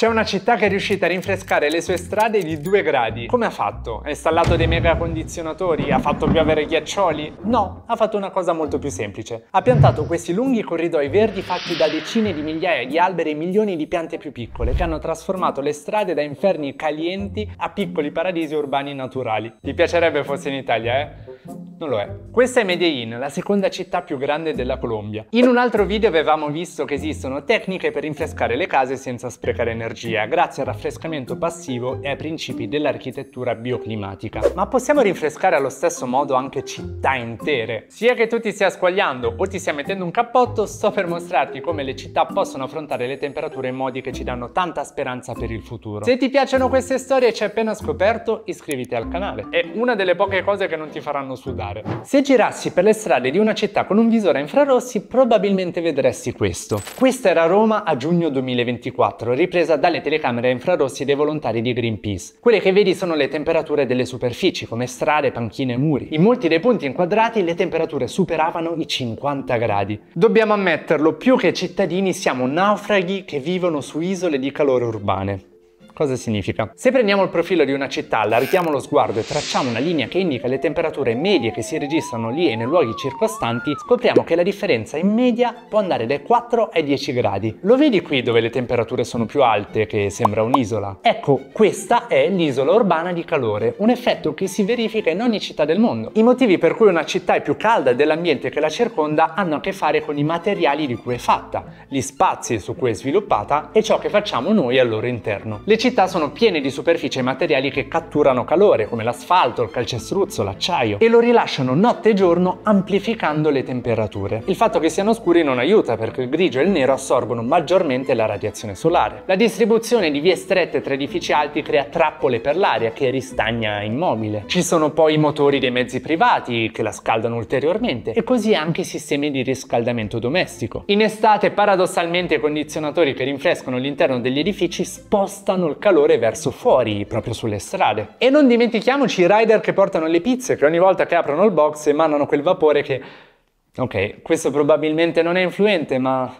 C'è una città che è riuscita a rinfrescare le sue strade di 2 gradi. Come ha fatto? Ha installato dei mega condizionatori? Ha fatto piovere ghiaccioli? No, ha fatto una cosa molto più semplice. Ha piantato questi lunghi corridoi verdi fatti da decine di migliaia di alberi e milioni di piante più piccole che hanno trasformato le strade da inferni calienti a piccoli paradisi urbani naturali. Ti piacerebbe fosse in Italia, eh? Non lo è. Questa è Medellin, la seconda città più grande della Colombia. In un altro video avevamo visto che esistono tecniche per rinfrescare le case senza sprecare energia, grazie al raffrescamento passivo e ai principi dell'architettura bioclimatica. Ma possiamo rinfrescare allo stesso modo anche città intere? Sia che tu ti stia squagliando o ti stia mettendo un cappotto, sto per mostrarti come le città possono affrontare le temperature in modi che ci danno tanta speranza per il futuro. Se ti piacciono queste storie e ci hai appena scoperto, iscriviti al canale. È una delle poche cose che non ti faranno sudare fare. Se girassi per le strade di una città con un visore a infrarossi, probabilmente vedresti questo. Questa era Roma a giugno 2024, ripresa dalle telecamere a infrarossi dei volontari di Greenpeace. Quelle che vedi sono le temperature delle superfici, come strade, panchine e muri. In molti dei punti inquadrati le temperature superavano i 50 gradi. Dobbiamo ammetterlo, più che cittadini siamo naufraghi che vivono su isole di calore urbane. Cosa significa? Se prendiamo il profilo di una città, allarghiamo lo sguardo e tracciamo una linea che indica le temperature medie che si registrano lì e nei luoghi circostanti, scopriamo che la differenza in media può andare dai 4 ai 10 gradi. Lo vedi qui dove le temperature sono più alte, che sembra un'isola? Ecco, questa è l'isola urbana di calore, un effetto che si verifica in ogni città del mondo. I motivi per cui una città è più calda dell'ambiente che la circonda hanno a che fare con i materiali di cui è fatta, gli spazi su cui è sviluppata e ciò che facciamo noi al loro interno. Le città sono piene di superfici e materiali che catturano calore, come l'asfalto, il calcestruzzo, l'acciaio, e lo rilasciano notte e giorno amplificando le temperature. Il fatto che siano scuri non aiuta perché il grigio e il nero assorbono maggiormente la radiazione solare. La distribuzione di vie strette tra edifici alti crea trappole per l'aria che ristagna immobile. Ci sono poi i motori dei mezzi privati che la scaldano ulteriormente e così anche i sistemi di riscaldamento domestico. In estate paradossalmente i condizionatori che rinfrescano l'interno degli edifici spostano il calore verso fuori, proprio sulle strade. E non dimentichiamoci i rider che portano le pizze, che ogni volta che aprono il box emanano quel vapore che... Ok, questo probabilmente non è influente, ma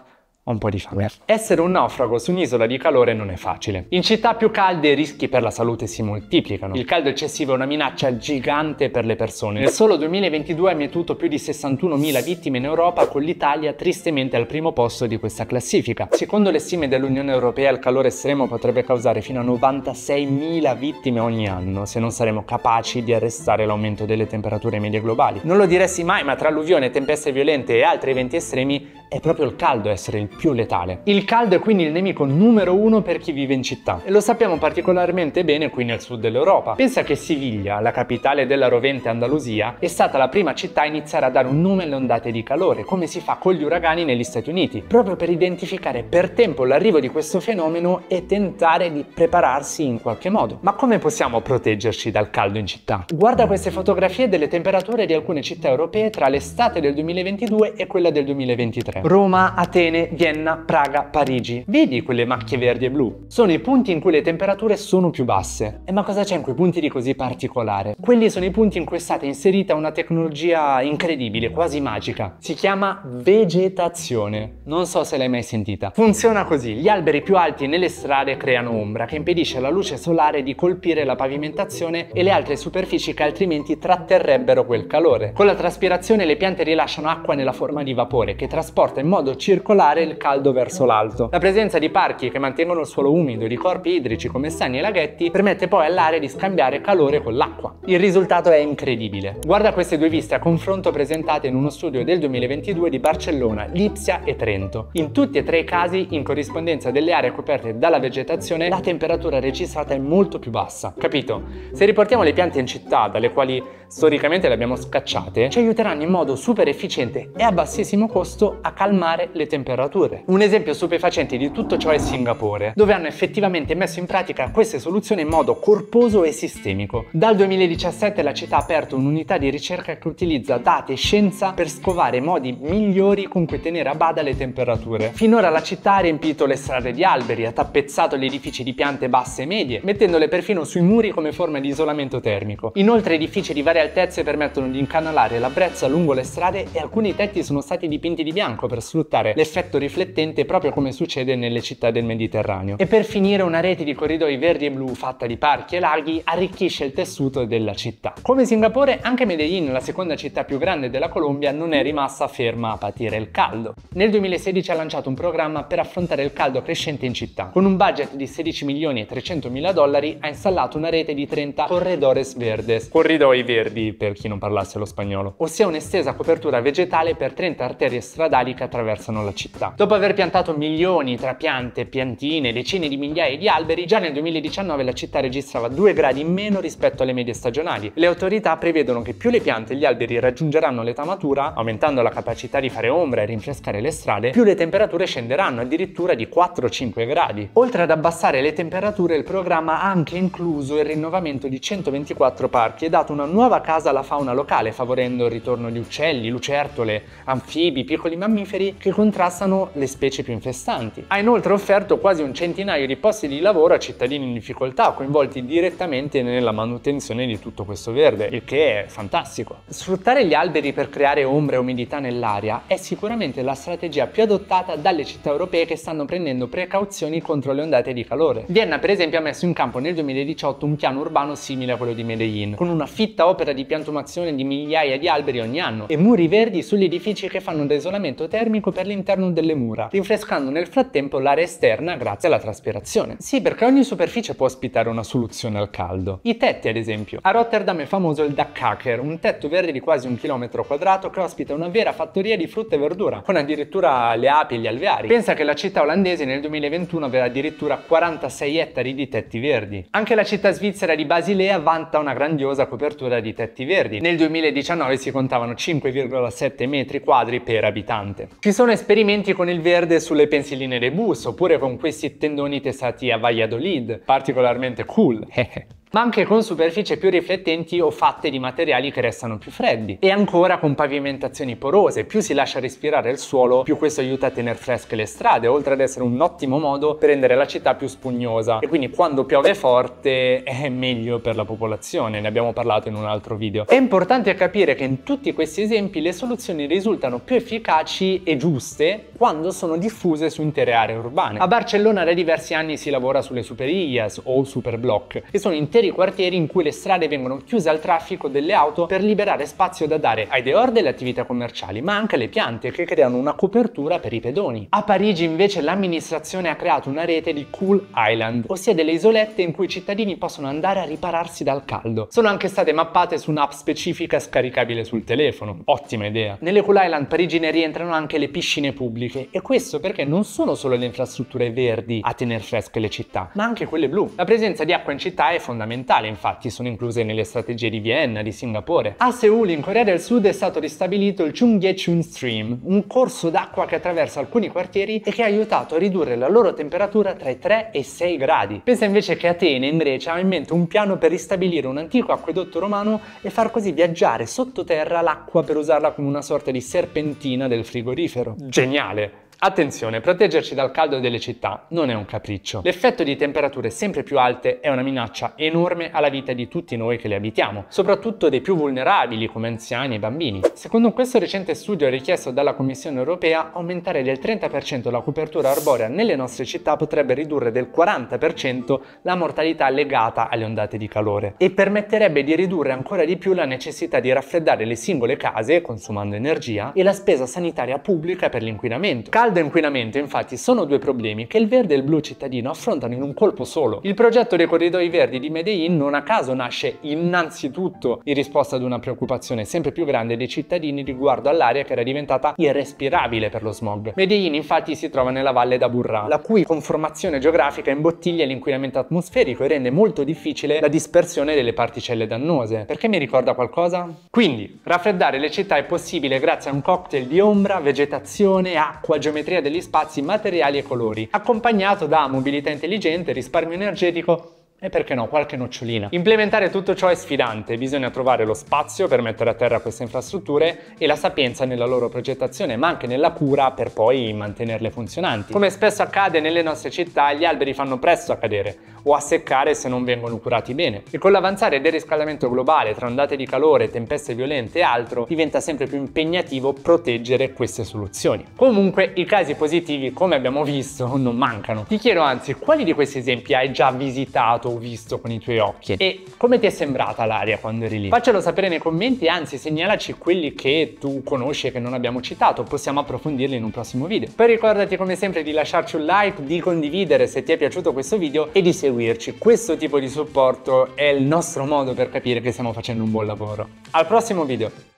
ho un po' di fame. Essere un naufrago su un'isola di calore non è facile. In città più calde i rischi per la salute si moltiplicano. Il caldo eccessivo è una minaccia gigante per le persone. Nel solo 2022 ha mietuto più di 61.000 vittime in Europa, con l'Italia tristemente al primo posto di questa classifica. Secondo le stime dell'Unione Europea il calore estremo potrebbe causare fino a 96.000 vittime ogni anno se non saremo capaci di arrestare l'aumento delle temperature medie globali. Non lo diresti mai, ma tra alluvione, tempeste violente e altri eventi estremi è proprio il caldo a essere il più letale. Il caldo è quindi il nemico numero uno per chi vive in città e lo sappiamo particolarmente bene qui nel sud dell'Europa. Pensa che Siviglia, la capitale della rovente Andalusia, è stata la prima città a iniziare a dare un nome alle ondate di calore, come si fa con gli uragani negli Stati Uniti, proprio per identificare per tempo l'arrivo di questo fenomeno e tentare di prepararsi in qualche modo. Ma come possiamo proteggerci dal caldo in città? Guarda queste fotografie delle temperature di alcune città europee tra l'estate del 2022 e quella del 2023. Roma, Atene, Vienna, Praga, Parigi. Vedi quelle macchie verdi e blu? Sono i punti in cui le temperature sono più basse. E ma cosa c'è in quei punti di così particolare? Quelli sono i punti in cui è stata inserita una tecnologia incredibile, quasi magica. Si chiama vegetazione. Non so se l'hai mai sentita. Funziona così. Gli alberi più alti nelle strade creano ombra che impedisce alla luce solare di colpire la pavimentazione e le altre superfici che altrimenti tratterrebbero quel calore. Con la traspirazione le piante rilasciano acqua nella forma di vapore che trasporta trasporta in modo circolare il caldo verso l'alto. La presenza di parchi che mantengono il suolo umido e di corpi idrici come stagni e laghetti permette poi all'aria di scambiare calore con l'acqua. Il risultato è incredibile. Guarda queste due viste a confronto presentate in uno studio del 2022 di Barcellona, Lipsia e Trento. In tutti e tre i casi, in corrispondenza delle aree coperte dalla vegetazione, la temperatura registrata è molto più bassa. Capito? Se riportiamo le piante in città, dalle quali storicamente le abbiamo scacciate, ci aiuteranno in modo super efficiente e a bassissimo costo a calmare le temperature. Un esempio stupefacente di tutto ciò è Singapore, dove hanno effettivamente messo in pratica queste soluzioni in modo corposo e sistemico. Dal 2017 la città ha aperto un'unità di ricerca che utilizza dati e scienza per scovare modi migliori con cui tenere a bada le temperature. Finora la città ha riempito le strade di alberi, ha tappezzato gli edifici di piante basse e medie, mettendole perfino sui muri come forma di isolamento termico. Inoltre edifici di varia altezze permettono di incanalare la brezza lungo le strade e alcuni tetti sono stati dipinti di bianco per sfruttare l'effetto riflettente proprio come succede nelle città del Mediterraneo. E per finire una rete di corridoi verdi e blu fatta di parchi e laghi arricchisce il tessuto della città. Come Singapore, anche Medellin, la seconda città più grande della Colombia, non è rimasta ferma a patire il caldo. Nel 2016 ha lanciato un programma per affrontare il caldo crescente in città. Con un budget di 16 milioni e 300 mila dollari ha installato una rete di 30 corredores verdes, corridoi verdi per chi non parlasse lo spagnolo, ossia un'estesa copertura vegetale per 30 arterie stradali che attraversano la città. Dopo aver piantato milioni tra piante, piantine, decine di migliaia di alberi, già nel 2019 la città registrava 2 gradi in meno rispetto alle medie stagionali. Le autorità prevedono che più le piante e gli alberi raggiungeranno l'età matura, aumentando la capacità di fare ombra e rinfrescare le strade, più le temperature scenderanno addirittura di 4-5 gradi. Oltre ad abbassare le temperature, il programma ha anche incluso il rinnovamento di 124 parchi e dato una nuova casa alla fauna locale, favorendo il ritorno di uccelli, lucertole, anfibi, piccoli mammiferi che contrastano le specie più infestanti. Ha inoltre offerto quasi un centinaio di posti di lavoro a cittadini in difficoltà, coinvolti direttamente nella manutenzione di tutto questo verde, il che è fantastico. Sfruttare gli alberi per creare ombra e umidità nell'aria è sicuramente la strategia più adottata dalle città europee che stanno prendendo precauzioni contro le ondate di calore. Vienna per esempio ha messo in campo nel 2018 un piano urbano simile a quello di Medellin, con una fitta opera di piantumazione di migliaia di alberi ogni anno e muri verdi sugli edifici che fanno da isolamento termico per l'interno delle mura, rinfrescando nel frattempo l'area esterna grazie alla traspirazione. Sì, perché ogni superficie può ospitare una soluzione al caldo. I tetti ad esempio. A Rotterdam è famoso il Dakkaker, un tetto verde di quasi un chilometro quadrato che ospita una vera fattoria di frutta e verdura, con addirittura le api e gli alveari. Pensa che la città olandese nel 2021 aveva addirittura 46 ettari di tetti verdi. Anche la città svizzera di Basilea vanta una grandiosa copertura di tetti verdi. Nel 2019 si contavano 5,7 metri quadri per abitante. Ci sono esperimenti con il verde sulle pensiline dei bus oppure con questi tendoni testati a Valladolid, particolarmente cool. ma anche con superfici più riflettenti o fatte di materiali che restano più freddi. E ancora con pavimentazioni porose, più si lascia respirare il suolo, più questo aiuta a tenere fresche le strade, oltre ad essere un ottimo modo per rendere la città più spugnosa. E quindi quando piove forte è meglio per la popolazione, ne abbiamo parlato in un altro video. È importante capire che in tutti questi esempi le soluzioni risultano più efficaci e giuste quando sono diffuse su intere aree urbane. A Barcellona da diversi anni si lavora sulle superillas o superblock, che sono interi interi quartieri in cui le strade vengono chiuse al traffico delle auto per liberare spazio da dare ai deor delle attività commerciali, ma anche alle piante che creano una copertura per i pedoni. A Parigi invece l'amministrazione ha creato una rete di Cool Island, ossia delle isolette in cui i cittadini possono andare a ripararsi dal caldo. Sono anche state mappate su un'app specifica scaricabile sul telefono. Ottima idea. Nelle Cool Island parigine rientrano anche le piscine pubbliche e questo perché non sono solo le infrastrutture verdi a tenere fresche le città, ma anche quelle blu. La presenza di acqua in città è fondamentale fondamentale, infatti sono incluse nelle strategie di Vienna, di Singapore. A Seoul, in Corea del Sud, è stato ristabilito il Chungye-chun Stream, un corso d'acqua che attraversa alcuni quartieri e che ha aiutato a ridurre la loro temperatura tra i 3 e i 6 gradi. Pensa invece che Atene, in Grecia, ha in mente un piano per ristabilire un antico acquedotto romano e far così viaggiare sottoterra l'acqua per usarla come una sorta di serpentina del frigorifero. Geniale! Attenzione, proteggerci dal caldo delle città non è un capriccio. L'effetto di temperature sempre più alte è una minaccia enorme alla vita di tutti noi che le abitiamo, soprattutto dei più vulnerabili come anziani e bambini. Secondo questo recente studio richiesto dalla Commissione europea, aumentare del 30% la copertura arborea nelle nostre città potrebbe ridurre del 40% la mortalità legata alle ondate di calore e permetterebbe di ridurre ancora di più la necessità di raffreddare le singole case consumando energia e la spesa sanitaria pubblica per l'inquinamento. Caldo Caldo e inquinamento infatti sono due problemi che il verde e il blu cittadino affrontano in un colpo solo. Il progetto dei corridoi verdi di Medellin non a caso nasce innanzitutto in risposta ad una preoccupazione sempre più grande dei cittadini riguardo all'aria che era diventata irrespirabile per lo smog. Medellin infatti si trova nella valle d'Aburrà, la cui conformazione geografica imbottiglia l'inquinamento atmosferico e rende molto difficile la dispersione delle particelle dannose. Perché mi ricorda qualcosa? Quindi, raffreddare le città è possibile grazie a un cocktail di ombra, vegetazione, acqua, geometria geometria degli spazi, materiali e colori, accompagnato da mobilità intelligente, risparmio energetico e perché no, qualche nocciolina. Implementare tutto ciò è sfidante, bisogna trovare lo spazio per mettere a terra queste infrastrutture e la sapienza nella loro progettazione, ma anche nella cura per poi mantenerle funzionanti. Come spesso accade nelle nostre città, gli alberi fanno presto a cadere o a seccare se non vengono curati bene. E con l'avanzare del riscaldamento globale, tra ondate di calore, tempeste violente e altro, diventa sempre più impegnativo proteggere queste soluzioni. Comunque i casi positivi, come abbiamo visto, non mancano. Ti chiedo anzi, quali di questi esempi hai già visitato o visto con i tuoi occhi? E come ti è sembrata l'aria quando eri lì? Faccelo sapere nei commenti, anzi segnalaci quelli che tu conosci e che non abbiamo citato, possiamo approfondirli in un prossimo video. Poi ricordati come sempre di lasciarci un like, di condividere se ti è piaciuto questo video e di seguirci. Questo tipo di supporto è il nostro modo per capire che stiamo facendo un buon lavoro. Al prossimo video!